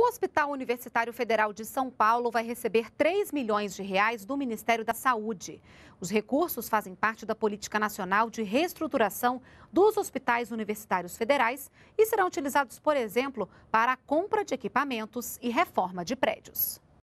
O Hospital Universitário Federal de São Paulo vai receber 3 milhões de reais do Ministério da Saúde. Os recursos fazem parte da Política Nacional de Reestruturação dos Hospitais Universitários Federais e serão utilizados, por exemplo, para a compra de equipamentos e reforma de prédios.